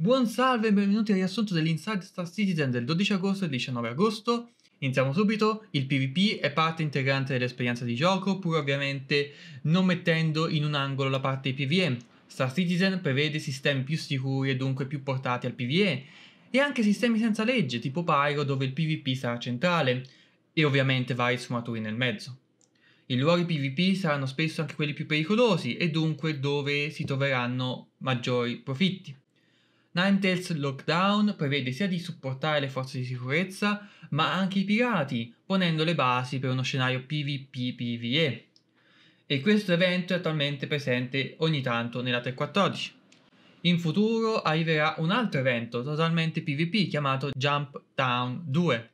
Buon salve e benvenuti al riassunto dell'Inside Star Citizen del 12 agosto e 19 agosto. Iniziamo subito, il PvP è parte integrante dell'esperienza di gioco, pur ovviamente non mettendo in un angolo la parte PvE. Star Citizen prevede sistemi più sicuri e dunque più portati al PvE, e anche sistemi senza legge, tipo Pyro, dove il PvP sarà centrale, e ovviamente vari sfumatori nel mezzo. I luoghi PvP saranno spesso anche quelli più pericolosi e dunque dove si troveranno maggiori profitti. Ninetales Lockdown prevede sia di supportare le forze di sicurezza, ma anche i pirati, ponendo le basi per uno scenario PvP-PvE. E questo evento è attualmente presente ogni tanto nella 314. In futuro arriverà un altro evento totalmente PvP chiamato Jump Town 2.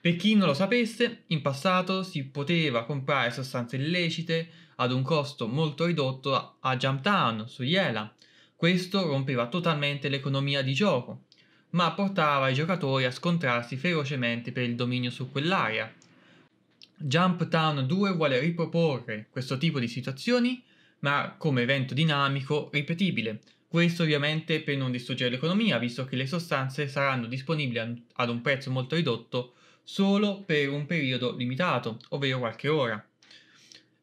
Per chi non lo sapesse, in passato si poteva comprare sostanze illecite ad un costo molto ridotto a Jump Town su Yela questo rompeva totalmente l'economia di gioco, ma portava i giocatori a scontrarsi ferocemente per il dominio su quell'area. Jump Town 2 vuole riproporre questo tipo di situazioni, ma come evento dinamico ripetibile. Questo ovviamente per non distruggere l'economia, visto che le sostanze saranno disponibili ad un prezzo molto ridotto solo per un periodo limitato, ovvero qualche ora.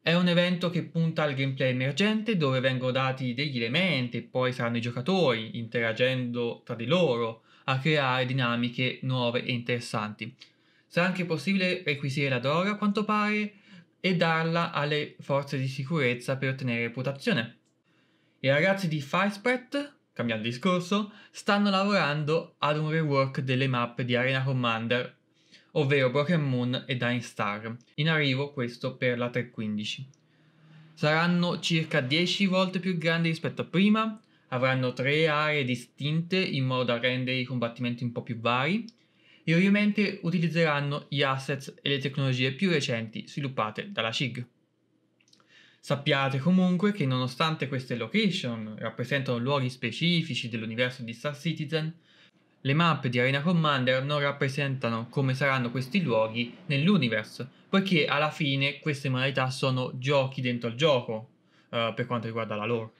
È un evento che punta al gameplay emergente dove vengono dati degli elementi e poi saranno i giocatori interagendo tra di loro a creare dinamiche nuove e interessanti. Sarà anche possibile requisire la droga a quanto pare e darla alle forze di sicurezza per ottenere reputazione. I ragazzi di Firespret, cambiando discorso, stanno lavorando ad un rework delle mappe di Arena Commander ovvero Broken Moon e Dying Star, in arrivo questo per la 315. Saranno circa 10 volte più grandi rispetto a prima, avranno tre aree distinte in modo da rendere i combattimenti un po' più vari e ovviamente utilizzeranno gli assets e le tecnologie più recenti sviluppate dalla CIG. Sappiate comunque che nonostante queste location rappresentano luoghi specifici dell'universo di Star Citizen, le mappe di Arena Commander non rappresentano come saranno questi luoghi nell'universe, poiché alla fine queste modalità sono giochi dentro il gioco, uh, per quanto riguarda la lore.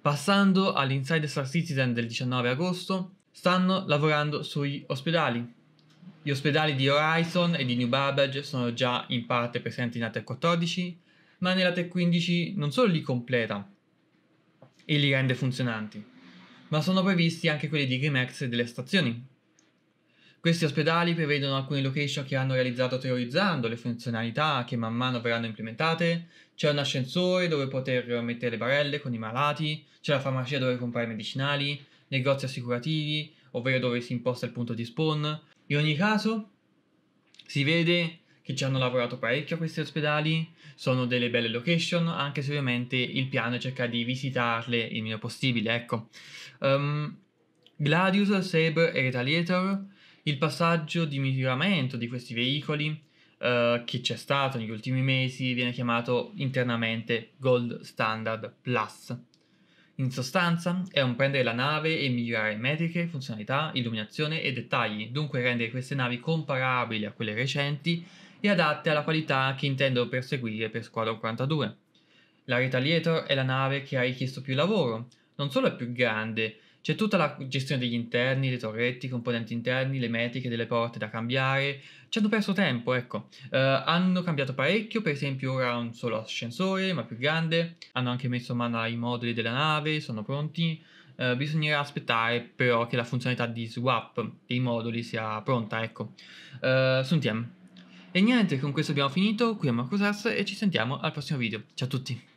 Passando all'Inside Star Citizen del 19 agosto, stanno lavorando sugli ospedali. Gli ospedali di Horizon e di New Babbage sono già in parte presenti nella Tech 14, ma nella Tech 15 non solo li completa e li rende funzionanti, ma sono previsti anche quelli di Grimex e delle stazioni. Questi ospedali prevedono alcune location che hanno realizzato teorizzando le funzionalità che man mano verranno implementate, c'è un ascensore dove poter mettere le barelle con i malati, c'è la farmacia dove comprare medicinali, negozi assicurativi, ovvero dove si imposta il punto di spawn. In ogni caso, si vede che ci hanno lavorato parecchio questi ospedali, sono delle belle location, anche se ovviamente il piano è cercare di visitarle il meno possibile, ecco. Um, Gladius, Saber e Retaliator, il passaggio di miglioramento di questi veicoli uh, che c'è stato negli ultimi mesi viene chiamato internamente Gold Standard Plus. In sostanza è un prendere la nave e migliorare metriche, funzionalità, illuminazione e dettagli, dunque rendere queste navi comparabili a quelle recenti e adatte alla qualità che intendo perseguire per Squadron 42. La Retaliator è la nave che ha richiesto più lavoro, non solo è più grande, c'è tutta la gestione degli interni, le torretti, i componenti interni, le metriche delle porte da cambiare. Ci hanno perso tempo, ecco. Uh, hanno cambiato parecchio, per esempio ora un solo ascensore, ma più grande. Hanno anche messo mano ai moduli della nave, sono pronti. Uh, bisognerà aspettare però che la funzionalità di swap dei moduli sia pronta, ecco. Uh, su un TM. E niente, con questo abbiamo finito, qui è Marco Sass e ci sentiamo al prossimo video. Ciao a tutti!